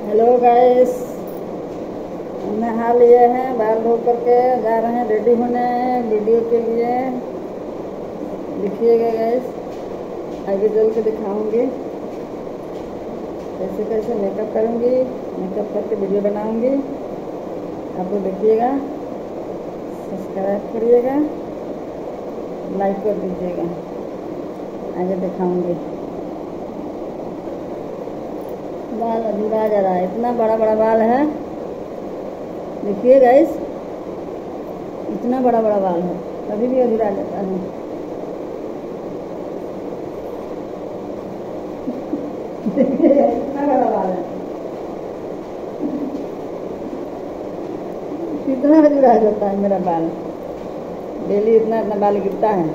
Hello guys नहा लिए हैं बाल धो करके जा रहे हैं रेडी होने वीडियो के लिए। देखिएगा गाइस आगे चल के दिखाऊँगी। कैसे कैसे मेकअप करूँगी मेकअप करके वीडियो बनाऊँगी। आप लोग देखिएगा। सब्सक्राइब करिएगा। लाइक कर दीजिएगा। आगे दिखाऊँगी। बाल अधूरा जा रहा है। इतना बड़ा बड़ा बाल है। देखिए गाइस इतना बड़ा बड़ा बाल है। कभी भी अधूरा जाता है इतना बड़ा बाल है। कितना अधूरा जाता है, मेरा बाल। डेली इतना इतना बाल गिरता है।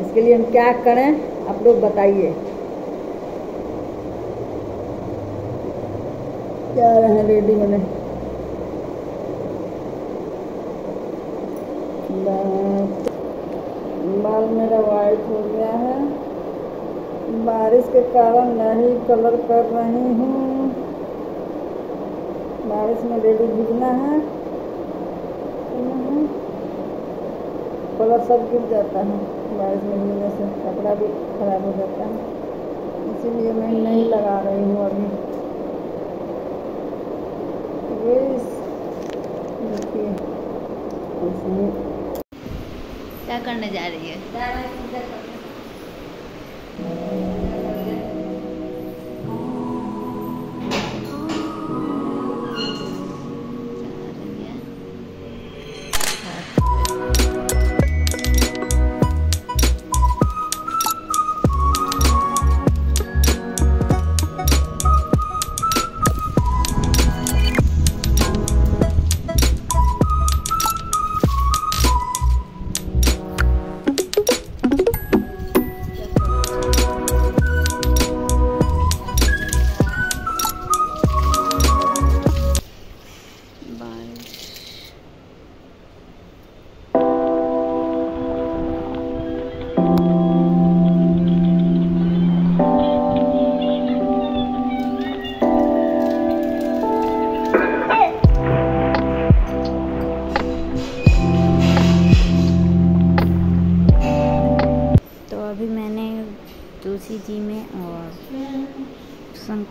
इसके लिए हम क्या करें, आप लोग बताइए। क्या रहे हैं रेडी होने बाल मेरा वाइट हो गया है। बारिश के कारण नहीं कलर कर रही हूँ। बारिश में रेडी भीगना है। कलर सब गिर जाता है। बारिश में भीगने से कपड़ा भी खराब हो जाता है। इसीलिए मैं नहीं लगा रही हूँ अभी। देखिए क्या करने जा रही है?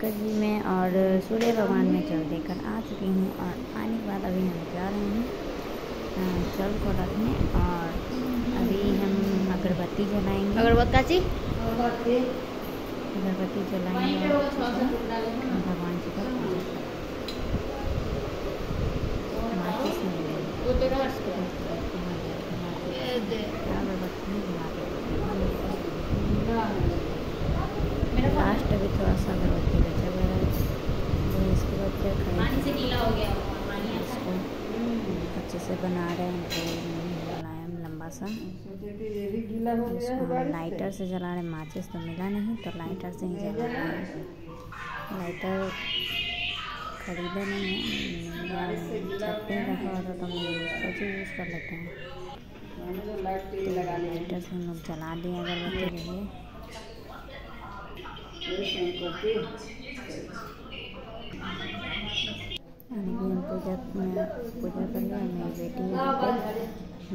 शंकर जी में और सूर्य भगवान में जल देकर आ चुकी हूँ और आने के बाद अभी हम जा रहे हैं जल को रखने और अभी हम अगरबत्ती जलाएँगे। अगरबत्ती? अगरबत्ती जलाएँगे। भगवान जी का माचिस लेंगे। अगरबत्ती जलाते लास्ट अभी थोड़ा सा अगरबत्ती बचा हुआ है जो इसके बाद फिर पानी से खड़े गीला हो गया पानी इसको अच्छे से बना रहे हैं तो मुलायम लंबा सा। इसको हम लाइटर से जला रहे हैं माचिस तो मिला नहीं तो लाइटर से ही जला रहे हैं। लाइटर खरीदे नहीं है छत पे रखा तो हम सोचे यूज़ कर लेते हैं। तो है लाइटर से हम लोग जला दिए अगरबत्ती के लिए ये संपत्ति यानी कि हम पूजा पूजा कर लिया मेरी बेटी यहाँ पे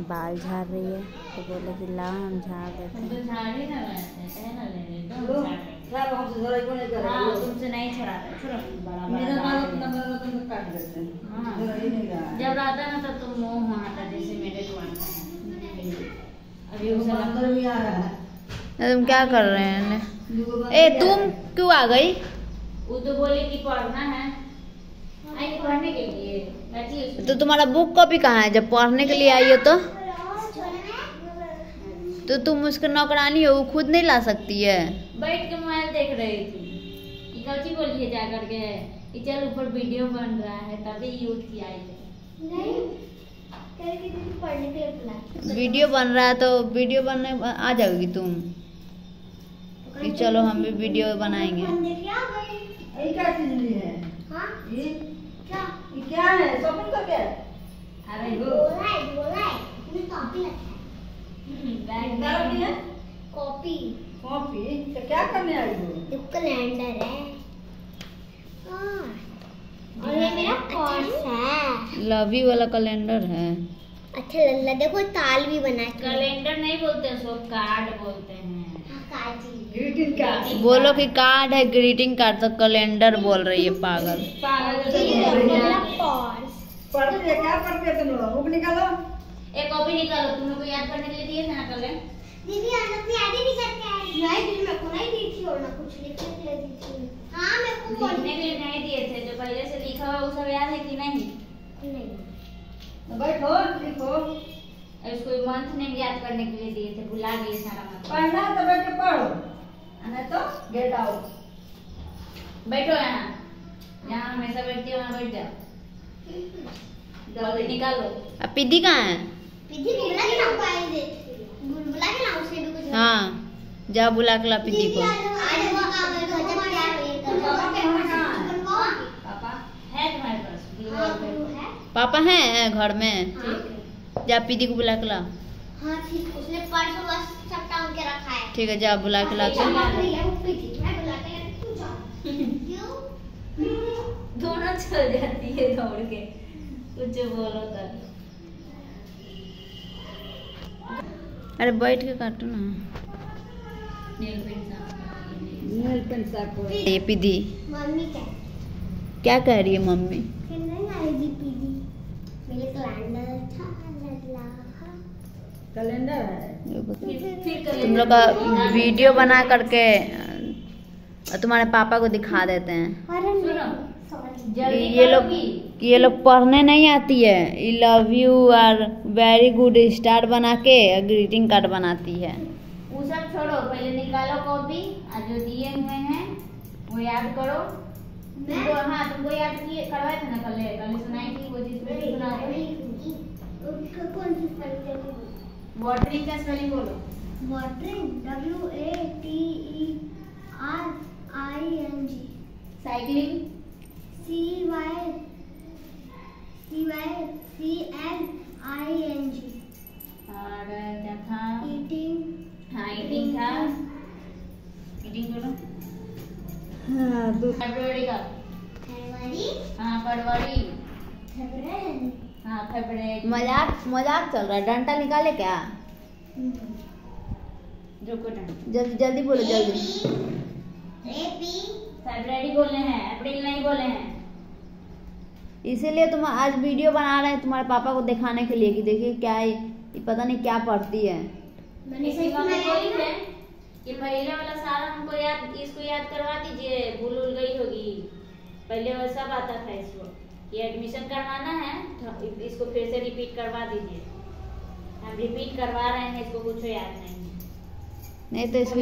बाल झाड़ रही है तो बोले कि ला हम झाड़ देते हैं। झाड़ी ना है ना रहा। जब रहता ना तब तुम मुँह आता जैसे मेरे को आता है। अभी देखो, उसे अंदर भी आ रहा है। तुम क्या कर रहे हैं ए तुम क्यों आ गई? वो तो बोले कि पढ़ना है। पढ़ने के लिए। तो तुम्हारा बुक कॉपी कहाँ है? जब पढ़ने के लिए आई हो तो? तो तुम उसका नौकरानी हो वो खुद नहीं ला सकती है। बैठ के मोबाइल देख रही थी। कौची बोलिए जा करके चल ऊपर वीडियो बन रहा है तभी ये उठ के आई वीडियो बन रहा है तो वीडियो बनने आ जाओगी तुम। कि चलो हम भी वीडियो बनाएँगे। ये क्या ली है? ये ये क्या है? शॉपिंग है क्या है? रखा है। बैग क्या रखी है? कॉपी कॉपी तो क्या करने आई हो? कैलेंडर है। हाँ। पर्स है। लव यू वाला कैलेंडर है। अच्छा लल्ला देखो ताल भी बना के कैलेंडर नहीं बोलते हैं उसको कार्ड बोलते हैं। हाँ, ग्रीटिंग कार्ड बोलो कि कार्ड है ग्रीटिंग कार्ड तो कैलेंडर बोल रही है पागल। पागल ये मतलब पर्स पढ़ती क्या पढ़ती है तुम लोग? बुक निकालो। एक कॉपी निकालो तुम लोग को याद करने के लिए दिए ना कल दीदी आज अपनी याद ही नहीं करते हैं नहीं दीदी मेरे को नहीं दी थी और ना कुछ लिखने के लिए दी थी। हाँ मेरे को बोल के लिए नहीं दिए थे जो पहले से लिखा हुआ वो सब याद है कि नहीं? नहीं। तो बैठो लिखो उसको मंथ नेम याद करने के लिए दिए थे भुला गए सारा मंथ। पढ़ना तो बैठ के पढ़ो। नहीं तो गेट आउट बैठो यहाँ। जहाँ हमेशा बैठती हो वहाँ बैठ जाओ। जल्दी निकालो। अब पीदी कहाँ है? दीदी बुला के दे बुला के ना उसे भी कुछ। हाँ जा बुला के ला पीदी को आज वो काम है गजब तैयार पापा के होएगा यहाँ कहाँ है? पापा है तुम्हारे पास blue हाँ wallpaper? ब्लू है पापा हैं घर में? हाँ। जा पीदी को बुला के ला। हाँ ठीक। उसने परसों बस सब टांग के रखा है। ठीक है जा बुला के ला? दोनों चल जाती है दौड़ के। कुछ बोलो तो अरे बैठ के काटो ना। ये पीदी। मम्मी क्या? क्या कह रही है मम्मी फिर नहीं आएगी पीली मेरे कैलेंडर था लल्ला कैलेंडर है। फिर फिर कर तुम लोग का वीडियो बना करके तुम्हारे पापा को दिखा देते हैं। ये लोग ये लोग पढ़ने नहीं आती है। ये लव यू और वेरी गुड स्टार बना के ग्रीटिंग कार्ड बनाती है। वो सब छोड़ो। पहले निकालो कॉपी और जो दिए हुए हैं वो याद करो। तुमको हाँ तुमको याद किए करवाए थे ना कल कल सुनाई थी वो चीज़। भी सुना वाटरिंग का स्पेलिंग बोलो। Watering W A T E हाँ मज़ाक मज़ाक चल रहा है। डंटा निकाले क्या? जो जल्दी जल्दी बोलो जल्दी। बोले हैं। अप्रैल नहीं बोले हैं। इसीलिए तुम आज वीडियो बना रहे हैं तुम्हारे पापा को दिखाने के लिए कि देखिए क्या है पता नहीं क्या पढ़ती है। मैंने है कि पहले वाला सारा हमको याद इसको याद करवा दीजिए भूल उल गई होगी। पहले वो सब आता था इसको ये एडमिशन करवाना है तो इसको फिर से रिपीट करवा दीजिए। हम रिपीट करवा रहे हैं इसको कुछ याद नहीं नहीं तो इसकी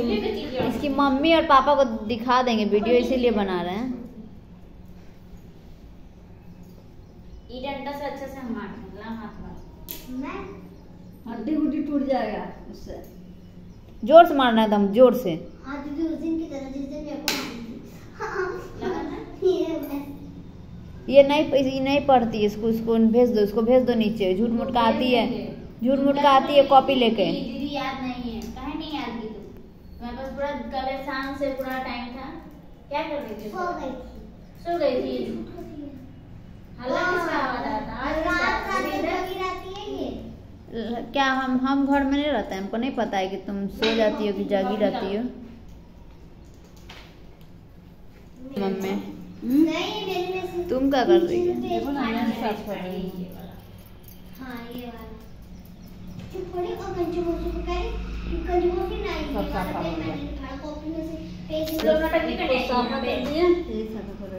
याद इसकी मम्मी और पापा को दिखा देंगे वीडियो इसीलिए बना रहे हैं। ई डंडा से अच्छे से हम हाथ मैं? हड्डी गुड्डी टूट जाएगा उससे। ज़ोर से मारना है एकदम ज़ोर से। हाँ दीदी उस दिन की तरह जिस दिन मेरे को? ये नहीं ये नहीं पढ़ती है इसको इसको भेज दो इसको भेज दो नीचे। झूठ मूठ का आती है झूठ मूठ का आती है कॉपी लेके। दीदी याद नहीं है। काहे नहीं याद की पास पूरा कल शाम से पूरा टाइम था। क्या कर रही थी सो गई सो गई थी? हल्ला किसका आवाज़ आ आज रात रात आवाज़? रहती है ये। क्या हम हम घर में नहीं रहते? हमको नहीं पता है कि तुम सो जाती हो कि जागी रहती हो। मम्मी। नहीं तुम क्या कर रही हो? देखो ना यहाँ साफ़ कर रही ये है। वाला। हाँ ये वाला। और करे को नहीं सब साफ़ हो निकाला पेज साफ़। ये साफ़ कर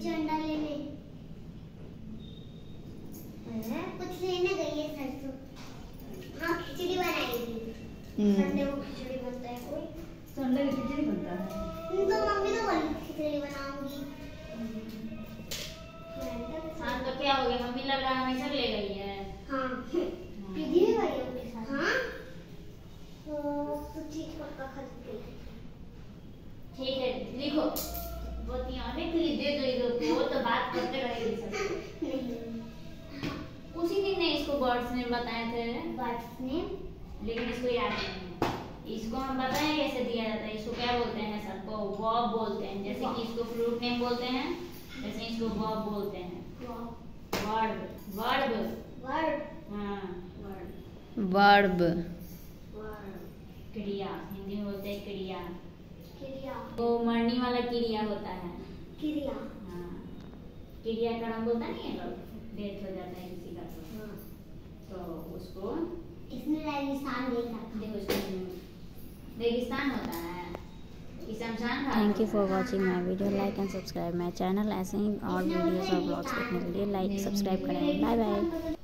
झंडा लेने। कुछ लेने गई है सरसों। हाँ खिचड़ी बनाएगी। हम्म। संडे को खिचड़ी बनता है कोई। संडे की खिचड़ी बनता है? हम्म, तो मम्मी तो बन खिचड़ी बनाऊँगी। हाँ तो क्या हो गया? मम्मी लग रहा है हमेशा ले गई है। हाँ।, हाँ। दीदी है भाई उनके साथ। हाँ। तो चीज़ पक्का खरीद गई ठीक है लिखो। ಬತ್ತಿಯಾನೆ तो बात करते रहेगी उसी दिन ने इसको नेम बताए थे। नेम लेकिन इसको याद नहीं इसको हम बताएँ कैसे दिया जाता है? इसको क्या बोलते हैं? बोलते हैं। जैसे कि इसको फ्रूट नेम बोलते हैं जैसे इसको बॉब बोलते हैं। Verb verb verb verb verb क्रिया। हिंदी में बोलते हैं क्रिया। तो मरने वाला क्रिया होता है। क्रिया। हाँ। क्रिया कर्म बोलता नहीं है लोग? डेथ हो जाता है किसी का तो। तो उसको इसमें रेगिस्तान देख देखो रेगिस्तान होता है। Thank you for watching my video like and subscribe my channel ऐसे ही और वीडियोस और ब्लॉग्स देखने के लिए लाइक सब्सक्राइब करें। बाय बाय है